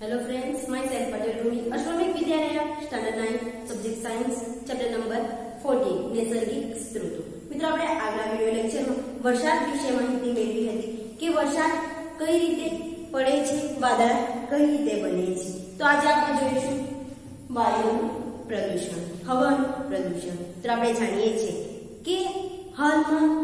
Hello friends, myself Patel Rumi, Ashwamik Vidyalaya, Standard 9, Subject Science, Chapter number 14, નૈસર્ગિક સ્ત્રોતો. મિત્રો આપણે આગલા વિડિયો લેક્ચરમાં વરસાદ વિશે માહિતી મેળવી હતી કે વરસાદ કઈ રીતે પડે છે વાદળા કઈ રીતે બને છે તો આજે આપણે જોઈશું વાયુ પ્રદૂષણ હવાનું પ્રદૂષણ તો આપણે જાણીએ છીએ કે હાલમાં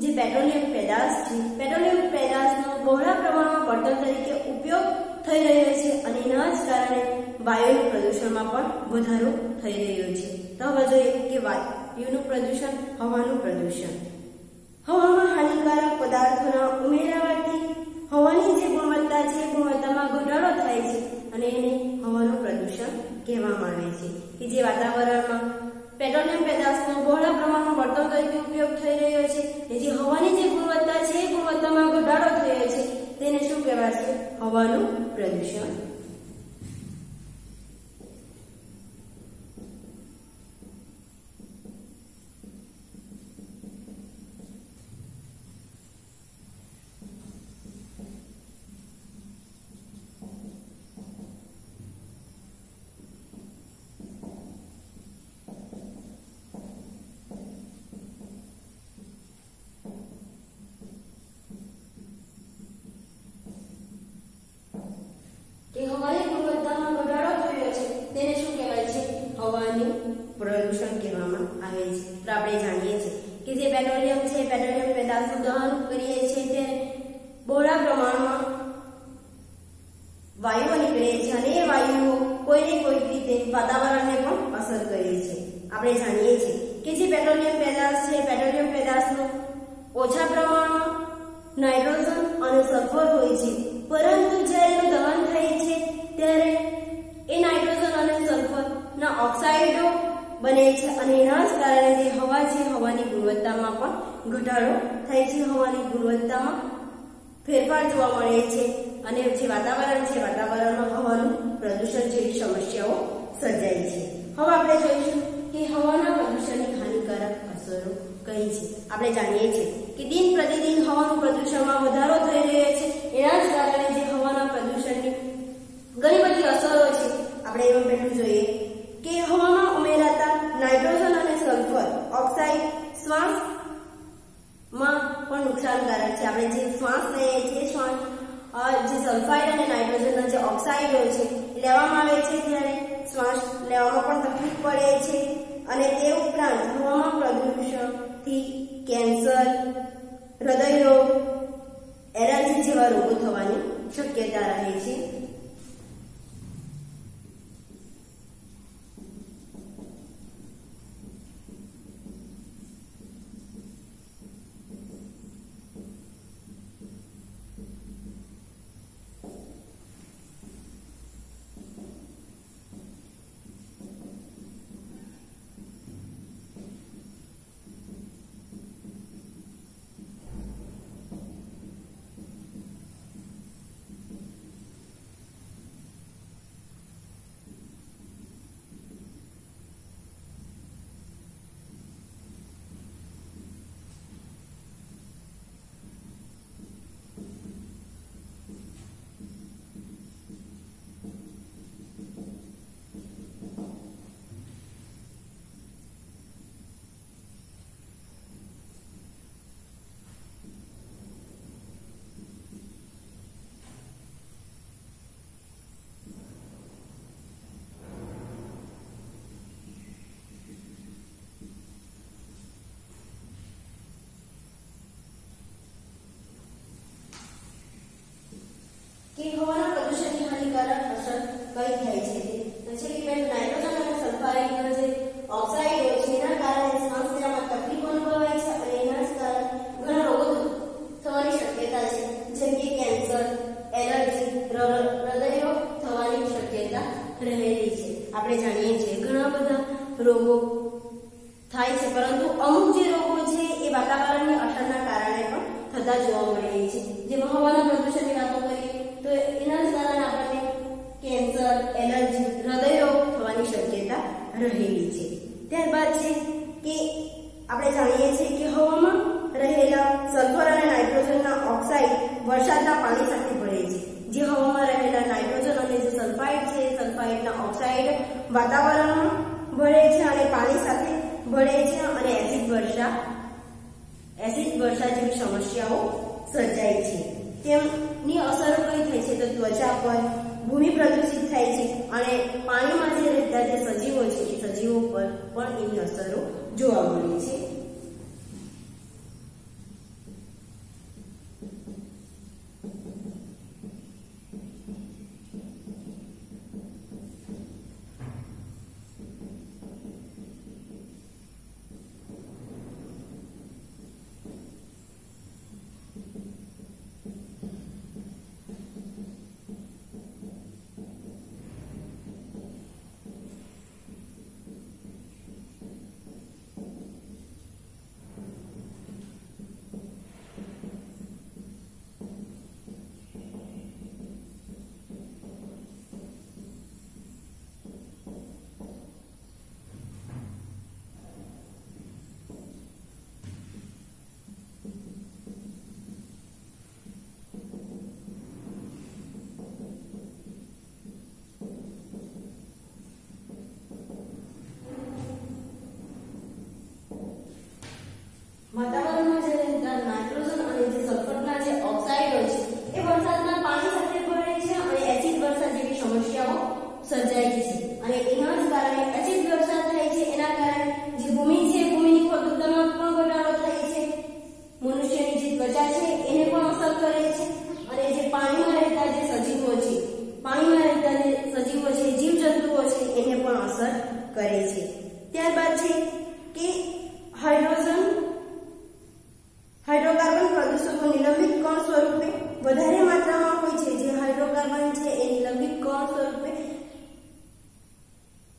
જે પેટ્રોલિયમ પેદાશ છે પેટ્રોલિયમ પેદાશનો બહોળા પ્રમાણમાં બળતણ તરીકે ઉપયોગ થઈ રહ્યો છે અને એના જ કારણે વાયુનું પ્રદૂષણમાં પણ વધારો થઈ રહ્યો છે. તો હવે જોઈએ કે વાયુનું પ્રદૂષણ, હવાનું પ્રદૂષણ. હવામાં હાનિકારક પદાર્થોના ઉમેરાવાથી હવાની જે ગુણવત્તા છે, ગુણવત્તામાં ઘટાડો થાય છે અને એને હવાનું પ્રદૂષણ કહેવામાં આવે છે. કે જે વાતાવરણમાં પેટ્રોલિયમ પેદાશનો બહોળા પ્રમાણમાં બળતણ તરીકે ઉપયોગ થઈ રહ્યો છે જેથી હવાની જે ગુણવત્તા છે, એ ગુણવત્તામાં ઘટાડો થયો છે, તેને શું કહેવાશે? હવાનું પ્રદૂષણ આપણે જાણીએ છીએ કે જે પેટ્રોલિયમ પેદાશ છે, પેટ્રોલિયમ પેદાશનું ઓછા પ્રમાણમાં નાઇટ્રોજન અને સલ્ફર હોય છે. પરંતુ જ્યારે એનું દહન થાય છે ત્યારે એ નાઇટ્રોજન અને સલ્ફરના ઓક્સાઇડો બને છે અને એના જ કારણે જે હવા છે, હવાની ગુણવત્તામાં પણ ઘટાડો થાય છે. હવાની ગુણવત્તામાં ફેરફાર જોવા મળે છે અને જે વાતાવરણ છે, વાતાવરણમાં હવાનું પ્રદૂષણ જેવી સમસ્યાઓ સર્જાય છે. હવે આપણે જોઈશું કે હવાના પ્રદૂષણની હાનિકારક અસરો કઈ છે? આપણે જાણીએ છીએ કે દિન પ્રતિદિન હવાનું પ્રદૂષણમાં વધારો થઈ રહ્યો છે. એના જ કારણે જે હવાના પ્રદૂષણની ઘણી બધી અસરો છે, આપણે એમાં પહેલું જોઈએ કે હવામાં ઉમેરાતા નાઇટ્રોજન અને સલ્ફર ઓક્સાઇડ શ્વાસમાં પણ નુકસાનકારક છે. આપણે જે શ્વાસ લઈએ છીએ શ્વાસ જે સલ્ફાઇડ અને નાઇટ્રોજનના જે ઓક્સાઇડો છે, લેવામાં આવે છે ત્યારે શ્વાસ લેવામાં પણ તકલીફ પડે છે. અને તે ઉપરાંત હવામાં પ્રદૂષણથી કેન્સર હૃદયરોગ એલર્જી જેવા રોગો થવાની શક્યતા રહે છે. કે હવાના પ્રદૂષણની હાનિકારક અસર કઈ થાય છે. તો છે કે બેન, નાઇટ્રોજન અને સલ્ફાઇડના જે ઓક્સાઇડો છે, એના કારણે શ્વાસક્રિયામાં તકલીફ અનુભવાય છે અને એના કારણે ઘણા રોગો થવાની શક્યતા છે. જેમ કે કેન્સર, એલર્જી હૃદયરોગ થવાની શક્યતા રહેલી છે. આપણે જાણીએ છીએ ઘણા બધા રોગો થાય છે, પરંતુ અમુક જે રોગો છે એ વાતાવરણની અસરના કારણે પણ થતા જોવા મળે છે. જેમાં હવાના પ્રદૂષણની વાતો તો એના દ્વારા આપણને કેન્સર, એલર્જી, હૃદયરોગ થવાની શક્યતા રહેલી છે. ત્યારબાદ છે કે આપણે જાણીએ છીએ કે હવામાં રહેલા સલ્ફર અને નાઇટ્રોજનના ઓક્સાઇડ વરસાદના પાણી સાથે ભળે છે. જે હવામાં રહેલા નાઇટ્રોજન અને જે સલ્ફાઇડના ઓક્સાઇડ વાતાવરણમાં ભળે છે અને પાણી સાથે ભળે છે અને એસિડ વર્ષા એસિડ વર્ષા જેવી સમસ્યાઓ સર્જાય છે. તેમની અસરો કઈ થાય છે? તો ત્વચા પર ભૂમિ પ્રદૂષિત થાય છે અને પાણીમાં જે રહેતા જે સજીવો છે, એ સજીવો પર પણ એની અસરો જોવા મળે છે. ત્વચા છે, એને પણ અસર કરે છે. અને જે પાણીમાં રહેતા જે સજીવો છે, પાણીમાં રહેતા જે સજીવો છે, જીવજંતુઓ છે, એને પણ અસર કરે છે. ત્યારબાદ છે કે હાઇડ્રોજન, હાઇડ્રોકાર્બન પ્રદૂષકો નિલંબિત કણ સ્વરૂપે? વધારે માત્રામાં હોય છે. જે હાઇડ્રોકાર્બન છે, એ નિલંબિત કણ સ્વરૂપે?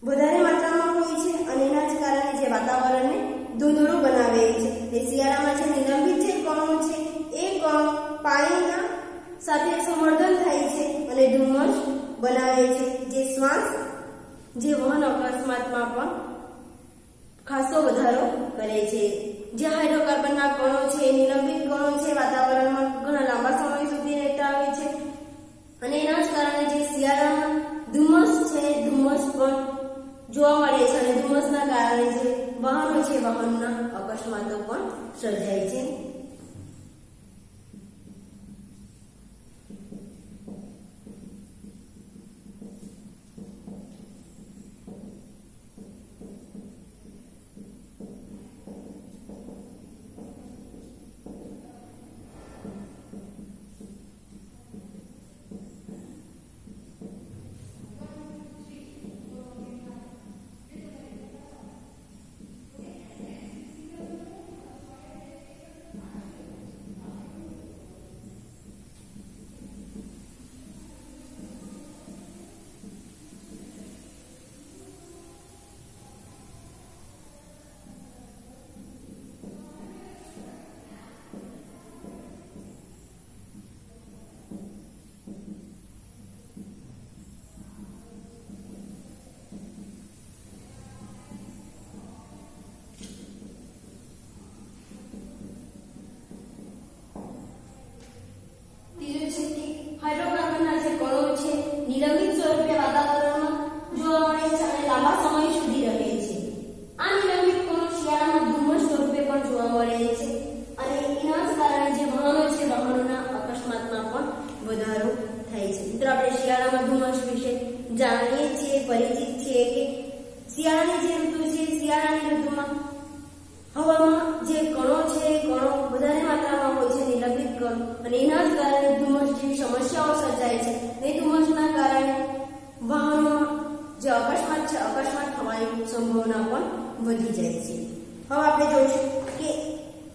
વધારે માત્રામાં હોય છે અને એના જ કારણે જે વાતાવરણને ધૂંધળું બનાવે છે. તે શિયાળામાં જે બનાવે છે. જે શ્વાસ, જે વહન અકસ્માતમાં પણ ખાસો વધારો કરે છે. જે હાઇડ્રોકાર્બનના કણો છે નિલંબિત કણો છે, વાતાવરણમાં ઘણા લાંબા સમય સુધી રહેતા હોય છે. અને એના જ કારણે જે શિયાળામાં ધુમ્મસ છે, ધુમ્મસ પણ જોવા મળે છે. અને ધુમ્મસના કારણે જે વાહનો છે, વાહનના અકસ્માતો પણ સર્જાય છે. જાણીએ છીએ, પરિચિત છીએ કે શિયાળાની જે ઋતુ છે, શિયાળાની ઋતુમાં હવામાં જે કણો છે, કણો વધારે માત્રામાં હોય છે, નિલંબિત કણ. અને એના જ કારણે ધુમ્મસ જેવી સમસ્યાઓ સર્જાય છે. એ ધુમ્મસના કારણે વાહનોમાં જે અકસ્માત છે, અકસ્માત થવાની સંભાવના પણ વધી જાય છે. હવે આપણે જોઈશું કે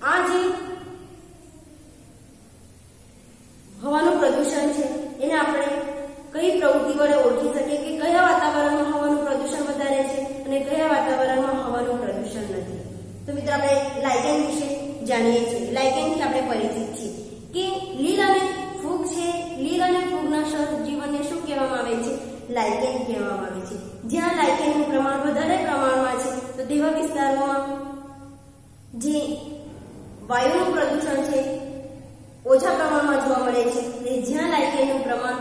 આ જે હવાનું પ્રદૂષણ છે એને આપણે કઈ પ્રવૃત્તિ વડે ઓળખી શકીએ કે કયા વાતાવરણમાં હવાનું પ્રદૂષણ વધારે છે અને કયા વાતાવરણમાં હવાનું પ્રદૂષણ નથી તો મિત્રો આપણે લાઇકેન વિશે જાણીએ છીએ. લાઇકેનથી આપણે પરિચિત છીએ. કે લીલ અને ફૂગ છે, લીલ અને ફૂગના સહજીવનને શું કહેવામાં આવે છે? લાઇકેન કહેવામાં આવે છે. જ્યાં લાઇકેનનું પ્રમાણ વધારે પ્રમાણમાં છે, તો તેવા વિસ્તારોમાં જે વાયુનું પ્રદૂષણ છે, ઓછા પ્રમાણમાં જોવા મળે છે. અને જ્યાં લાઇકેનનું પ્રમાણ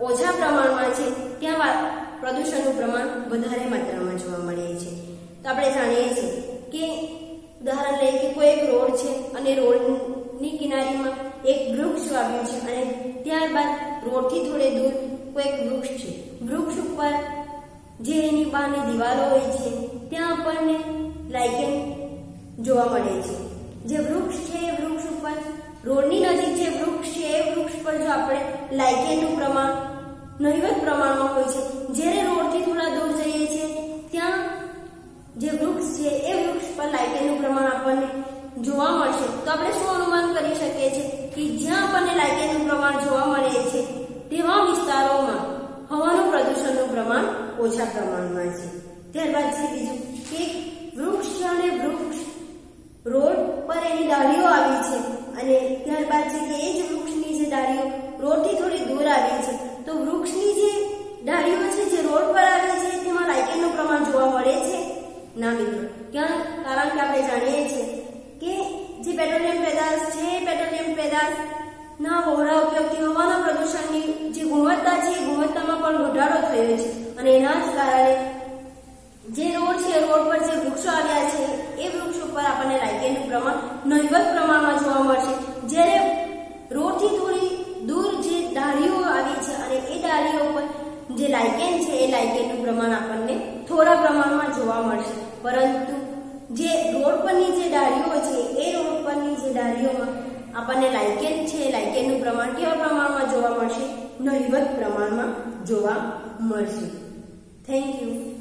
ઓછા પ્રમાણમાં છે, ત્યાં પ્રદૂષણનું પ્રમાણ વધારે માત્રામાં જોવા મળે છે. તો આપણે જાણીએ છીએ કે ઉદાહરણ લઈએ કે કોઈ એક રોડ છે અને રોડની કિનારીમાં એક વૃક્ષ વાવ્યું છે અને ત્યારબાદ રોડથી થોડે દૂર કોઈ એક વૃક્ષ છે. વૃક્ષ ઉપર જે એની બહારની દિવાલો હોય છે, ત્યાં આપણને લાઇકેન જોવા મળે છે. જે વૃક્ષ છે એ વૃક્ષ ઉપર, રોડની નજીક જે વૃક્ષ છે એ વૃક્ષ પર જો આપણે લાઇકેનનું પ્રમાણ, નહિવત પ્રમાણમાં હોય છે, જ્યારે રોડથી થોડા દૂર જઈએ છીએ, ત્યાં જે વૃક્ષ છે એ પર લાઇકેનનું પ્રમાણ આપણને જોવા મળશે. તો આપણે શું અનુમાન કરી શકીએ છીએ કે જ્યાં આપણને લાઇકેનનું પ્રમાણ જોવા મળે છે, તેવા વિસ્તારોમાં હવાનું પ્રદૂષણનું પ્રમાણ ઓછા પ્રમાણમાં છે. ત્યારબાદ છે બીજું કે વૃક્ષ છે અને વૃક્ષ રોડ પર એની ડાળીઓ આવી છે અને ત્યારબાદ છે કે એ જ વૃક્ષની જે ડાળીઓ રોડથી થોડી દૂર આવી છે. તો વૃક્ષની જે ડાળીઓ છે જે રોડ પર આવે છે, તેમાં લાઇકેનનું પ્રમાણ જોવા મળે છે. ના મિત્રો. ક્યાં કારણ કે આપણે જાણીએ છીએ કે જે પેટ્રોલિયમ પેદાશ છે, એ પેટ્રોલિયમ પેદાશ ના વહોરા ઉપયોગથી હવાના પ્રદૂષણની જે ગુણવત્તા છે, એ ગુણવત્તામાં પણ ઘટાડો થયો છે. અને એના જ કારણે જે રોડ છે, રોડ પર જે વૃક્ષો આવ્યા છે, એ વૃક્ષ ઉપર આપણને લાઇકેનનું પ્રમાણ, નહિવત પ્રમાણમાં જોવા મળશે. જ્યારે રોડથી થોડી દૂર જે ડાળીઓ આવી છે અને એ ડાળીઓ જે લાઇકેન છે, એ લાઇકેનનું પ્રમાણ આપણને થોડા પ્રમાણમાં જોવા મળશે. પરંતુ જે રોડ પરની જે ડાળીઓ છે, એ રોડ પરની જે ડાળીઓમાં આપણને લાઇકેન છે લાઇકેનનું પ્રમાણ કેવા પ્રમાણમાં જોવા મળશે? નહિવત પ્રમાણમાં જોવા મળશે. Thank you